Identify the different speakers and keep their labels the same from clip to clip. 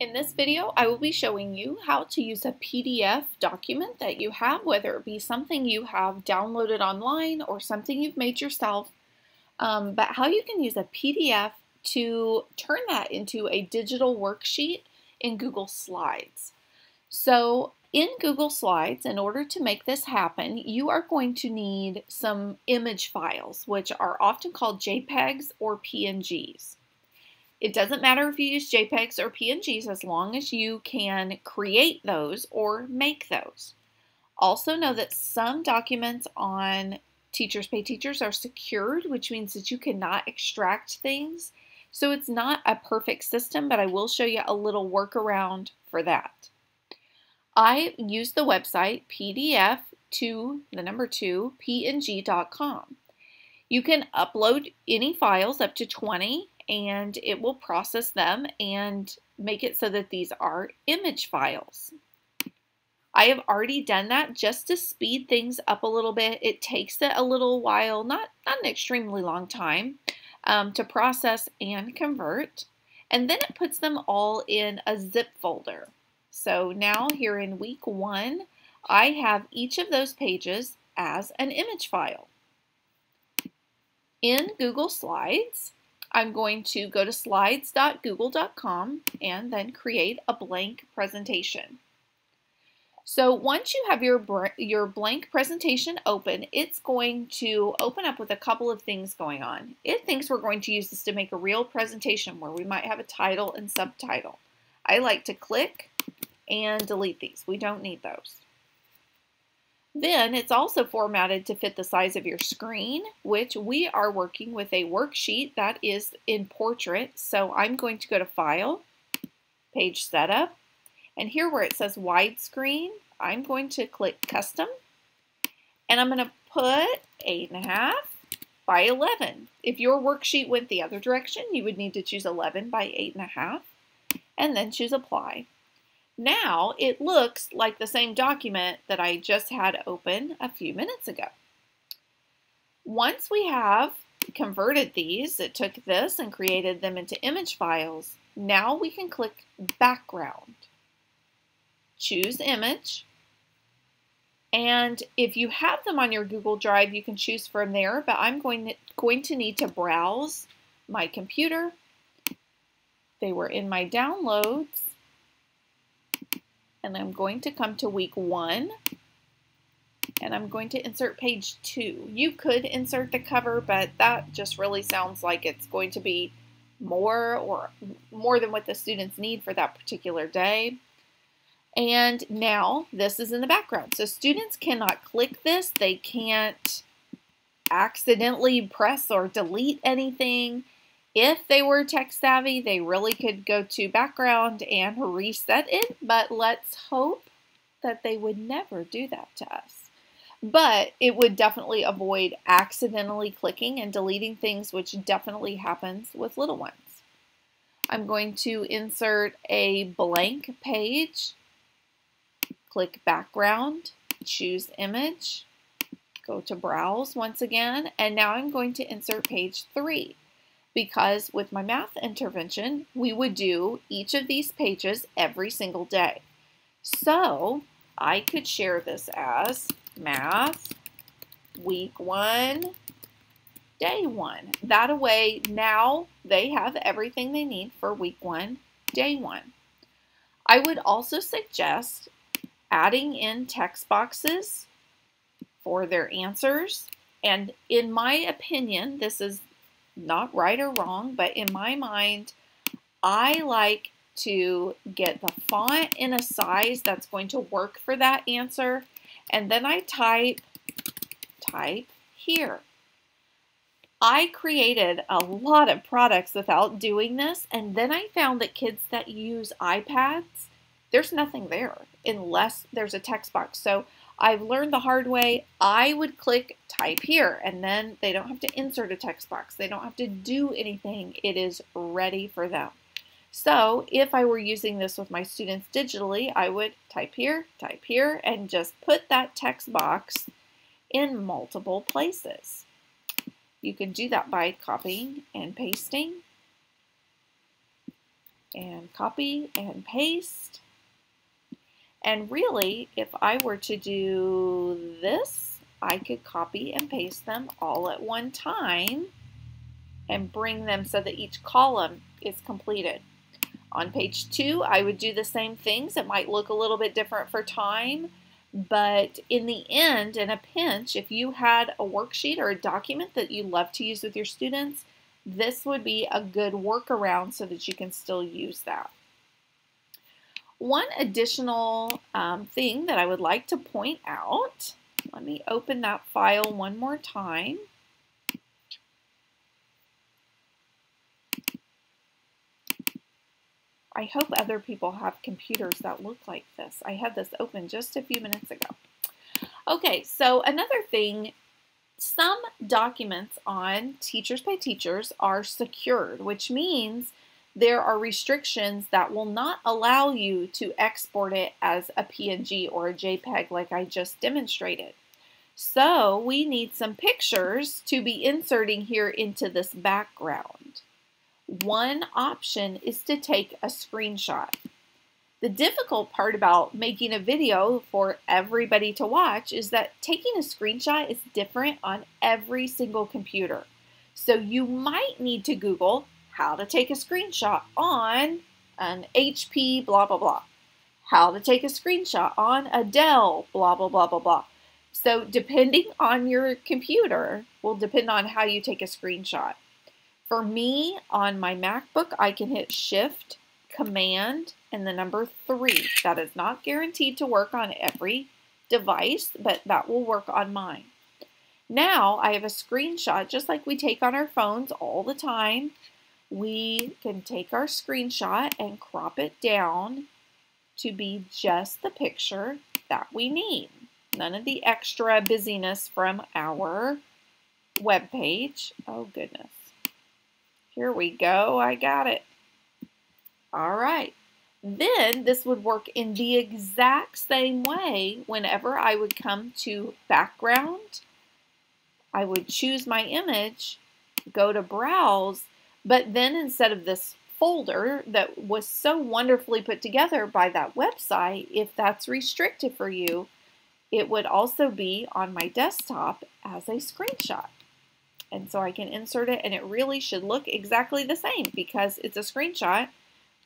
Speaker 1: In this video, I will be showing you how to use a PDF document that you have, whether it be something you have downloaded online or something you've made yourself, um, but how you can use a PDF to turn that into a digital worksheet in Google Slides. So in Google Slides, in order to make this happen, you are going to need some image files, which are often called JPEGs or PNGs. It doesn't matter if you use JPEGs or PNGs as long as you can create those or make those. Also know that some documents on Teachers Pay Teachers are secured, which means that you cannot extract things. So it's not a perfect system, but I will show you a little workaround for that. I use the website pdf to the number 2 png.com. You can upload any files up to 20 and it will process them and make it so that these are image files. I have already done that just to speed things up a little bit. It takes it a little while, not, not an extremely long time, um, to process and convert. And then it puts them all in a zip folder. So now here in week one, I have each of those pages as an image file. In Google Slides, I'm going to go to slides.google.com and then create a blank presentation. So once you have your, your blank presentation open, it's going to open up with a couple of things going on. It thinks we're going to use this to make a real presentation where we might have a title and subtitle. I like to click and delete these. We don't need those. Then it's also formatted to fit the size of your screen, which we are working with a worksheet that is in portrait. So I'm going to go to File, Page Setup, and here where it says widescreen, I'm going to click Custom, and I'm going to put 8.5 by 11. If your worksheet went the other direction, you would need to choose 11 by 8.5, and then choose Apply. Now it looks like the same document that I just had open a few minutes ago. Once we have converted these, it took this and created them into image files. Now we can click background, choose image, and if you have them on your Google Drive, you can choose from there, but I'm going to, going to need to browse my computer. They were in my downloads and I'm going to come to week one and I'm going to insert page two. You could insert the cover, but that just really sounds like it's going to be more or more than what the students need for that particular day. And now this is in the background. So students cannot click this. They can't accidentally press or delete anything. If they were tech savvy, they really could go to background and reset it, but let's hope that they would never do that to us. But it would definitely avoid accidentally clicking and deleting things, which definitely happens with little ones. I'm going to insert a blank page, click background, choose image, go to browse once again, and now I'm going to insert page three because with my math intervention, we would do each of these pages every single day. So I could share this as math week one, day one. That way now they have everything they need for week one, day one. I would also suggest adding in text boxes for their answers. And in my opinion, this is not right or wrong, but in my mind, I like to get the font in a size that's going to work for that answer. And then I type, type here. I created a lot of products without doing this. And then I found that kids that use iPads, there's nothing there unless there's a text box. So I've learned the hard way. I would click type here and then they don't have to insert a text box. They don't have to do anything. It is ready for them. So if I were using this with my students digitally, I would type here, type here, and just put that text box in multiple places. You can do that by copying and pasting. and copy and paste. And really, if I were to do this, I could copy and paste them all at one time and bring them so that each column is completed. On page two, I would do the same things. It might look a little bit different for time, but in the end, in a pinch, if you had a worksheet or a document that you love to use with your students, this would be a good workaround so that you can still use that. One additional um, thing that I would like to point out, let me open that file one more time. I hope other people have computers that look like this. I had this open just a few minutes ago. Okay, so another thing, some documents on Teachers Pay Teachers are secured, which means there are restrictions that will not allow you to export it as a PNG or a JPEG like I just demonstrated. So we need some pictures to be inserting here into this background. One option is to take a screenshot. The difficult part about making a video for everybody to watch is that taking a screenshot is different on every single computer. So you might need to Google how to take a screenshot on an HP blah blah blah. How to take a screenshot on a Dell blah blah blah blah blah. So depending on your computer will depend on how you take a screenshot. For me, on my MacBook, I can hit Shift, Command, and the number 3. That is not guaranteed to work on every device, but that will work on mine. Now, I have a screenshot, just like we take on our phones all the time. We can take our screenshot and crop it down to be just the picture that we need. None of the extra busyness from our web page. Oh, goodness. Here we go. I got it. All right. Then this would work in the exact same way whenever I would come to background. I would choose my image, go to browse, but then instead of this folder that was so wonderfully put together by that website, if that's restricted for you, it would also be on my desktop as a screenshot. And so I can insert it and it really should look exactly the same because it's a screenshot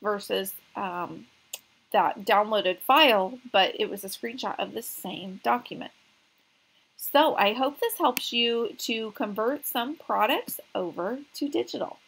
Speaker 1: versus um, that downloaded file, but it was a screenshot of the same document. So I hope this helps you to convert some products over to digital.